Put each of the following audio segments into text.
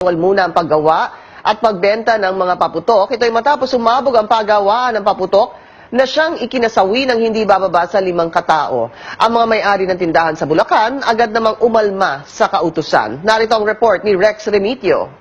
Bawal muna ang paggawa at pagbenta ng mga paputok. Ito ay matapos umabog ang paggawaan ng paputok na siyang ikinasawi ng hindi bababa sa limang katao. Ang mga may-ari ng tindahan sa Bulacan agad namang umalma sa kautusan. Narito ang report ni Rex Remitio.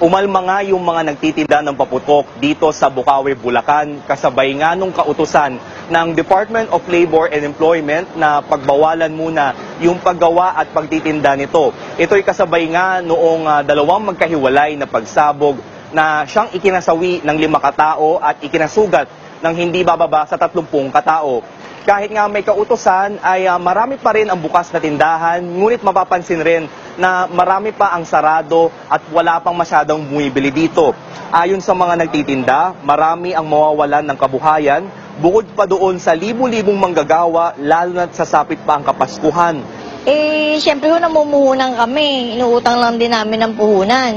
Umalma nga yung mga nagtitinda ng paputok dito sa Bukawi, Bulacan kasabay nga nung kautusan ng Department of Labor and Employment na pagbawalan muna yung paggawa at pagtitinda nito. Ito'y kasabay nga noong ah, dalawang magkahiwalay na pagsabog na siyang ikinasawi ng lima katao at ikinasugat ng hindi bababa sa 30 katao. Kahit nga may kautosan ay ah, marami pa rin ang bukas na tindahan, ngunit mapapansin rin na marami pa ang sarado at wala pang masyadong bumibili dito. Ayon sa mga nagtitinda, marami ang mawawalan ng kabuhayan, bukod pa doon sa libu-libong manggagawa, lalo na sasapit pa ang kapaskuhan. Eh, siyempre ho, namumuhunan kami. Inuutang lang din namin ng puhunan.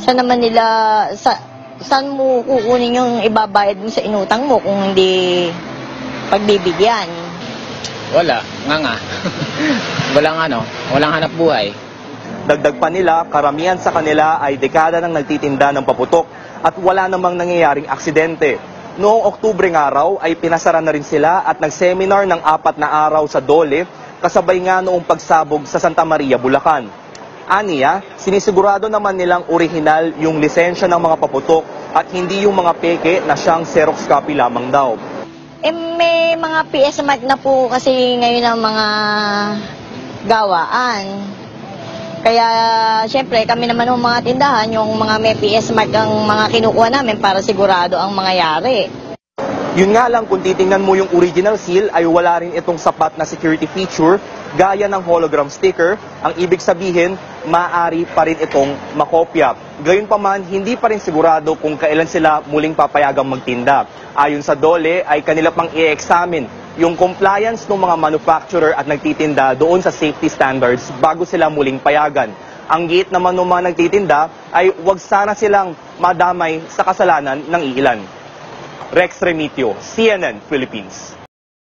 Saan naman nila, sa, saan mo kukunin yung ibabayad mo sa inutang mo kung hindi pagbibigyan? Wala, nga nga. walang ano, walang hanap buhay. Dagdag pa nila, karamihan sa kanila ay dekada nang nagtitinda ng paputok at wala namang nangyayaring aksidente. Noong Oktubre ng araw ay pinasara na rin sila at nag-seminar ng apat na araw sa Dole kasabay nga noong pagsabog sa Santa Maria, Bulacan. Aniya, sinisigurado naman nilang orihinal yung lisensya ng mga paputok at hindi yung mga peke na siyang Xerox copy lamang daw. Eh, may mga PS mark na po kasi ngayon ang mga gawaan. Kaya, siyempre, kami naman ng mga tindahan, yung mga may PS mark ang mga kinukuha namin para sigurado ang mga yari. Yun nga lang, kung titingnan mo yung original seal, ay wala rin itong sapat na security feature gaya ng hologram sticker. Ang ibig sabihin, maaari pa rin itong makopya. Gayunpaman, hindi pa rin sigurado kung kailan sila muling papayagang magtinda. Ayon sa DOLE, ay kanila pang i-examine yung compliance ng mga manufacturer at nagtitinda doon sa safety standards bago sila muling payagan. Ang giit naman ng mga nagtitinda ay wag sana silang madamay sa kasalanan ng iilan. Rex Remitio, CNN Philippines.